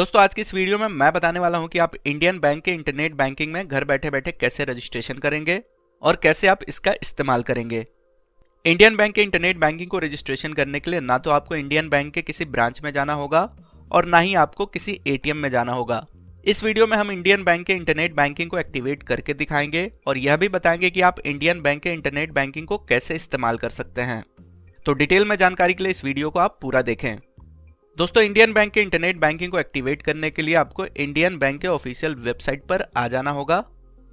दोस्तों, आज की इस वीडियो में मैं बताने वाला हूँ कि आप इंडियन बैंक के इंटरनेट बैंकिंग में घर बैठे बैठे कैसे रजिस्ट्रेशन करेंगे और कैसे आप इसका इस्तेमाल करेंगे। इंडियन बैंक के इंटरनेट बैंकिंग को रजिस्ट्रेशन करने के लिए ना तो आपको इंडियन बैंक के किसी ब्रांच में जाना होगा और ना ही आपको किसी एटीएम में जाना होगा। इस वीडियो में हम इंडियन बैंक के इंटरनेट बैंकिंग को एक्टिवेट करके दिखाएँगे और यह भी बताएँगे कि आप इंडियन बैंक के इंटरनेट बैंकिंग को कैसे इस्तेमाल कर सकते हैं। तो डिटेल में जानकारी के लिए इस वीडियो को आप पूरा देखें। दोस्तों इंडियन बैंक के इंटरनेट बैंकिंग को एक्टिवेट करने के लिए आपको इंडियन बैंक के ऑफिशियल वेबसाइट पर आ जाना होगा।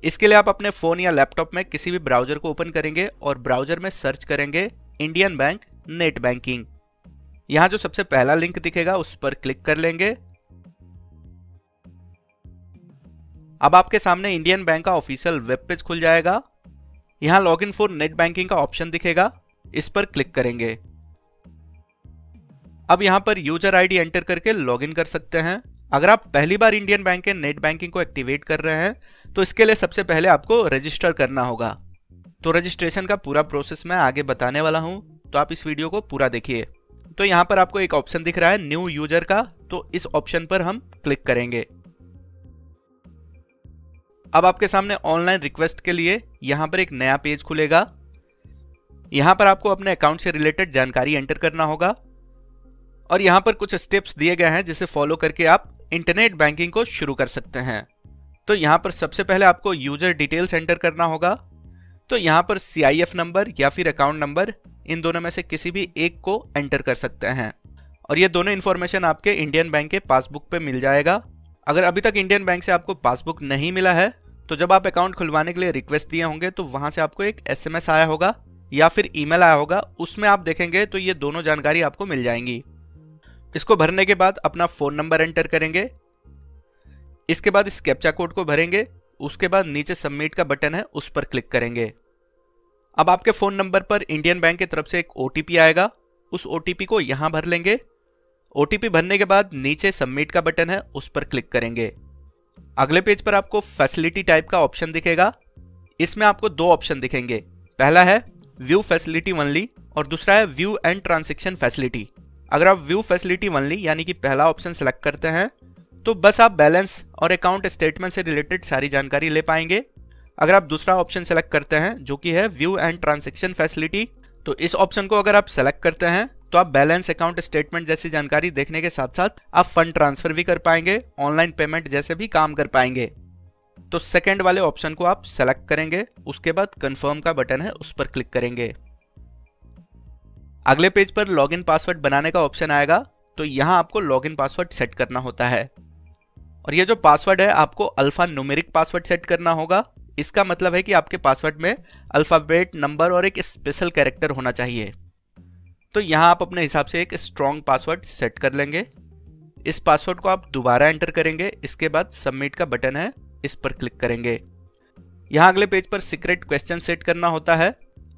इसके लिए आप अपने फ़ोन या लैपटॉप में किसी भी ब्राउज़र को ओपन करेंगे और ब्राउज़र में सर्च करेंगे इंडियन बैंक नेट बैंकिंग यहाँ जो सबसे पहला लिंक दिखेगा, उस पर क्लिक कर लेंगे। अब आपके सामने इंडियन बैंक का ऑफिशियल वेब पेज खुल जाएगा। यहाँ log in for net banking का ऑप्शन दिखेगा। इस पर क्लिक करेंगे। अब यहाँ पर यूज़र आईडी एंटर करके लॉगिन कर सकते हैं। अगर आप पहली बार इंडियन बैंक के नेट बैंकिंग को एक्टिवेट कर रहे हैं तो इसके लिए सबसे पहले आपको रजिस्टर करना होगा। तो रजिस्ट्रेशन का पूरा प्रोसेस मैं आगे बताने वाला हूँ तो आप इस वीडियो को पूरा देखिए। तो यहाँ पर आपको एक ऑप्शन दिख रहा है न्यू यूज़र का तो इस ऑप्शन पर हम क्लिक करेंगे। अब आपके सामने ऑनलाइन रिक्वेस्ट के लिए यहाँ पर एक नया पेज खुलेगा। यहाँ पर आपको अपने अकाउंट से रिलेटेड जानकारी एंटर करना होगा। और यहाँ पर कुछ स्टेप्स दिए गए हैं जिसे फॉलो करके आप इंटरनेट बैंकिंग को शुरू कर सकते हैं। तो यहाँ पर सबसे पहले आपको यूज़र डिटेल्स एंटर करना होगा। तो यहाँ पर सीआईएफ नंबर या फिर अकाउंट नंबर इन दोनों में से किसी भी एक को एंटर कर सकते हैं। और ये दोनों इन्फॉर्मेशन आपके इंडियन बैंक के पासबुक पे मिल जाएगा। अगर अभी तक इंडियन बैंक से आपको पासबुक नहीं मिला है तो जब आप अकाउंट खुलवाने के लिए रिक्वेस्ट दिए होंगे तो वहाँ से आपको एक एसएमएस आया होगा या फिर ईमेल आया होगा, उसमें आप देखेंगे तो ये दोनों जानकारी आपको मिल जाएँगी। इसको भरने के बाद अपना फ़ोन नंबर एंटर करेंगे। इसके बाद इस कैप्चा कोड को भरेंगे। उसके बाद नीचे सबमिट का बटन है, उस पर क्लिक करेंगे। अब आपके फ़ोन नंबर पर इंडियन बैंक की तरफ़ से एक ओटीपी आएगा। उस ओटीपी को यहाँ भर लेंगे। ओटीपी भरने के बाद नीचे सबमिट का बटन है, उस पर क्लिक करेंगे। अगले पेज पर आपको फैसिलिटी टाइप का ऑप्शन दिखेगा। इसमें आपको दो ऑप्शन दिखेंगे। पहला है व्यू फैसिलिटी वनली और दूसरा है व्यू एंड ट्रांजेक्शन फैसिलिटी। अगर आप व्यू फैसिलिटी वनली यानी कि पहला ऑप्शन सेलेक्ट करते हैं तो बस आप बैलेंस और अकाउंट स्टेटमेंट से रिलेटेड सारी जानकारी ले पाएँगे। अगर आप दूसरा ऑप्शन सेलेक्ट करते हैं, जो कि है व्यू एंड ट्रांजेक्शन फैसिलिटी तो इस ऑप्शन को अगर आप सेलेक्ट करते हैं तो आप बैलेंस अकाउंट स्टेटमेंट जैसी जानकारी देखने के साथ साथ आप फंड ट्रांसफ़र भी कर पाएँगे ऑनलाइन पेमेंट जैसे भी काम कर पाएँगे। तो सेकेंड वाले ऑप्शन को आप सेलेक्ट करेंगे, उसके बाद कंफर्म का बटन है, उस पर क्लिक करेंगे। अगले पेज पर लॉगिन पासवर्ड बनाने का ऑप्शन आएगा तो यहाँ आपको लॉगिन पासवर्ड सेट करना होता है। और ये जो पासवर्ड है, आपको अल्फ़ा न्यूमेरिक पासवर्ड सेट करना होगा। इसका मतलब है कि आपके पासवर्ड में अल्फ़ाबेट, नंबर और एक स्पेशल कैरेक्टर होना चाहिए। तो यहाँ आप अपने हिसाब से एक स्ट्रॉन्ग पासवर्ड सेट कर लेंगे। इस पासवर्ड को आप दोबारा एंटर करेंगे। इसके बाद सबमिट का बटन है, इस पर क्लिक करेंगे। यहाँ अगले पेज पर सीक्रेट क्वेश्चन सेट करना होता है।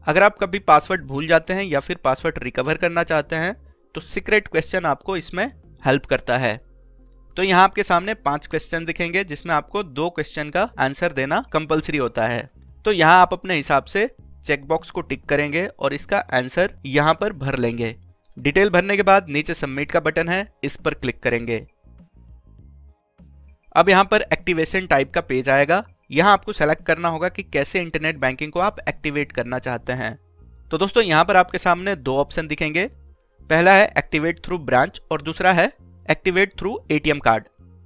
अगर आप कभी पासवर्ड भूल जाते हैं या फिर पासवर्ड रिकवर करना चाहते हैं तो सीक्रेट क्वेश्चन आपको इसमें हेल्प करता है। तो यहाँ आपके सामने पाँच क्वेश्चन दिखेंगे, जिसमें आपको दो क्वेश्चन का आंसर देना कंपलसरी होता है। तो यहाँ आप अपने हिसाब से चेकबॉक्स को टिक करेंगे और इसका आंसर यहाँ पर भर लेंगे। डिटेल भरने के बाद नीचे सबमिट का बटन है, इस पर क्लिक करेंगे। अब यहाँ पर एक्टिवेशन टाइप का पेज आएगा। यहाँ आपको सेलेक्ट करना होगा कि कैसे इंटरनेट बैंकिंग को आप एक्टिवेट करना चाहते हैं। तो दोस्तों, यहाँ पर आपके सामने दो ऑप्शन दिखेंगे। पहला है एक्टिवेट थ्रू ब्रांच और दूसरा है एक्टिवेट थ्रू एटीएम कार्ड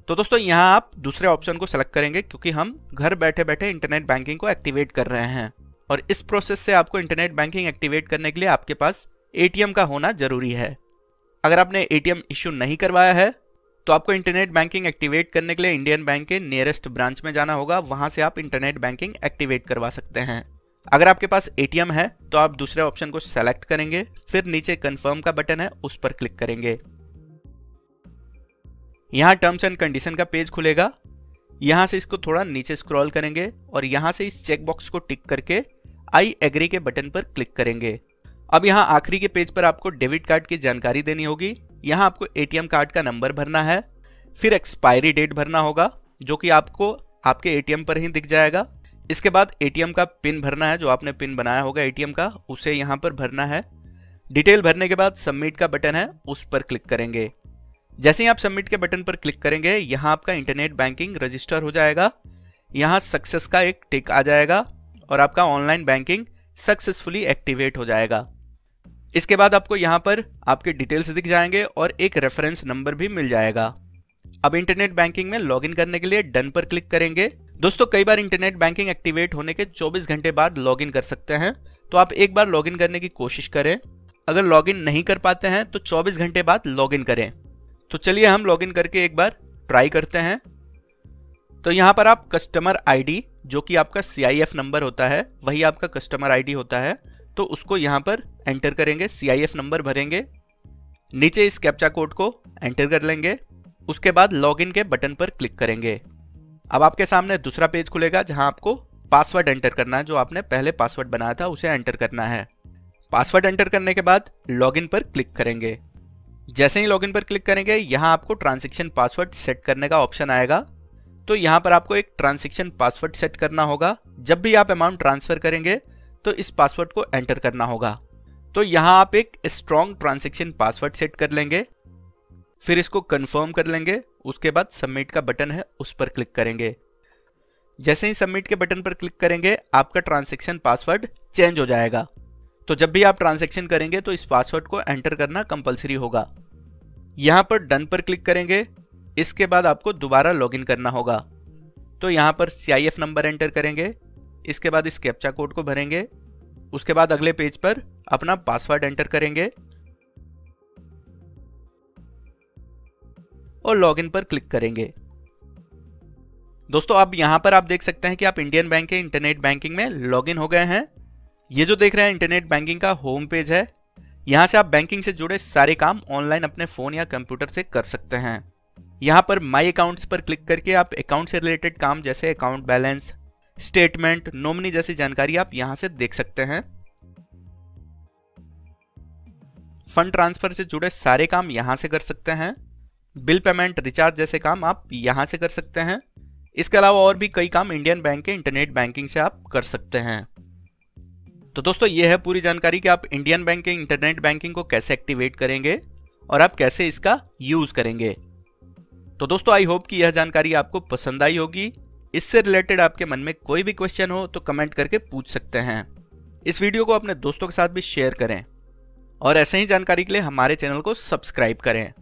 तो दोस्तों, यहाँ आप दूसरे ऑप्शन को सेलेक्ट करेंगे क्योंकि हम घर बैठे बैठे इंटरनेट बैंकिंग को एक्टिवेट कर रहे हैं। और इस प्रोसेस से आपको इंटरनेट बैंकिंग एक्टिवेट करने के लिए आपके पास एटीएम का होना ज़रूरी है। अगर आपने एटीएम इश्यू नहीं करवाया है तो आपको इंटरनेट बैंकिंग एक्टिवेट करने के लिए इंडियन बैंक के नियरेस्ट ब्रांच में जाना होगा। वहाँ से आप इंटरनेट बैंकिंग एक्टिवेट करवा सकते हैं। अगर आपके पास एटीएम है तो आप दूसरे ऑप्शन को सेलेक्ट करेंगे, फिर नीचे कंफर्म का बटन है, उस पर क्लिक करेंगे। यहाँ टर्म्स एंड कंडीशन का पेज खुलेगा। यहाँ से इसको थोड़ा नीचे स्क्रॉल करेंगे और यहाँ से इस चेकबॉक्स को टिक करके आई एग्री के बटन पर क्लिक करेंगे। अब यहाँ आखिरी के पेज पर आपको डेबिट कार्ड की जानकारी देनी होगी। यहाँ आपको एटीएम कार्ड का नंबर भरना है, फिर एक्सपायरी डेट भरना होगा, जो कि आपको, आपके एटीएम पर ही दिख जाएगा। इसके बाद एटीएम का पिन भरना है, जो आपने पिन बनाया होगा एटीएम का, उसे यहाँ पर भरना है। डिटेल भरने के बाद सबमिट का बटन है, उस पर क्लिक करेंगे। जैसे ही आप सबमिट के बटन पर क्लिक करेंगे, यहाँ आपका इंटरनेट बैंकिंग रजिस्टर हो जाएगा। यहाँ सक्सेस का एक टिक आ जाएगा, और आपका ऑनलाइन बैंकिंग सक्सेसफुली एक्टिवेट हो जाएगा। इसके बाद आपको यहाँ पर आपके डिटेल्स दिख जाएँगे और एक रेफरेंस नंबर भी मिल जाएगा। अब इंटरनेट बैंकिंग में लॉगिन करने के लिए डन पर क्लिक करेंगे। दोस्तों, कई बार इंटरनेट बैंकिंग एक्टिवेट होने के 24 घंटे बाद लॉगिन कर सकते हैं तो आप एक बार लॉगिन करने की कोशिश करें। अगर लॉगिन नहीं कर पाते हैं तो 24 घंटे बाद लॉगिन करें। तो चलिए हम लॉगिन करके एक बार ट्राई करते हैं। तो यहाँ पर आप कस्टमर आईडी जो कि आपका CIF नंबर होता है, वही आपका कस्टमर आईडी होता है। तो उसको यहाँ पर एंटर करेंगे सीआईएफ नंबर भरेंगे, नीचे इस कैप्चा कोड को एंटर कर लेंगे, उसके बाद लॉगिन के बटन पर क्लिक करेंगे। अब आपके सामने दूसरा पेज खुलेगा जहाँ आपको पासवर्ड एंटर करना है, जो आपने पहले पासवर्ड बनाया था, उसे एंटर करना है। पासवर्ड एंटर करने के बाद लॉगिन पर क्लिक करेंगे। जैसे ही लॉगिन पर क्लिक करेंगे, यहाँ आपको ट्रांजेक्शन पासवर्ड सेट करने का ऑप्शन आएगा। तो यहाँ पर आपको एक ट्रांजेक्शन पासवर्ड सेट करना होगा। जब भी आप अमाउंट ट्रांसफ़र करेंगे तो इस पासवर्ड को एंटर करना होगा। तो यहाँ आप एक स्ट्रॉन्ग ट्रांजेक्शन पासवर्ड सेट कर लेंगे। फिर इसको कंफर्म कर लेंगे। उसके बाद सबमिट का बटन है, उस पर क्लिक करेंगे। जैसे ही सबमिट के बटन पर क्लिक करेंगे, आपका ट्रांसेक्शन पासवर्ड चेंज हो जाएगा। तो जब भी आप ट्रांजेक्शन करेंगे तो इस पासवर्ड को एंटर करना कंपलसरी होगा। यहाँ पर डन पर क्लिक करेंगे। इसके बाद आपको दोबारा लॉगिन करना होगा। तो यहाँ पर सीआईएफ नंबर एंटर करेंगे। इसके बाद इस कैप्चा कोड को भरेंगे। उसके बाद अगले पेज पर अपना पासवर्ड एंटर करेंगे। और लॉगिन पर क्लिक करेंगे। दोस्तों अब यहाँ पर आप देख सकते हैं कि आप इंडियन बैंक के इंटरनेट बैंकिंग में लॉगिन हो गए हैं। ये जो देख रहे हैं इंटरनेट बैंकिंग का होम पेज है। यहाँ से आप बैंकिंग से जुड़े सारे काम ऑनलाइन अपने फ़ोन या कंप्यूटर से कर सकते हैं। यहाँ पर माई अकाउंट्स पर क्लिक करके आप अकाउंट से रिलेटेड काम, जैसे अकाउंट बैलेंस स्टेटमेंट नॉमिनी जैसी जानकारी आप यहाँ से देख सकते हैं। फंड ट्रांसफ़र से जुड़े सारे काम यहाँ से कर सकते हैं। बिल पेमेंट रिचार्ज जैसे काम आप यहाँ से कर सकते हैं। इसके अलावा और भी कई काम इंडियन बैंक के इंटरनेट बैंकिंग से आप कर सकते हैं। तो दोस्तों, ये है पूरी जानकारी कि आप इंडियन बैंक के इंटरनेट बैंकिंग को कैसे एक्टिवेट करेंगे और आप कैसे इसका यूज़ करेंगे। तो दोस्तों आई होप कि यह जानकारी आपको पसंद आई होगी। इससे रिलेटेड आपके मन में कोई भी क्वेश्चन हो तो कमेंट करके पूछ सकते हैं। इस वीडियो को अपने दोस्तों के साथ भी शेयर करें। और ऐसे ही जानकारी के लिए हमारे चैनल को सब्सक्राइब करें।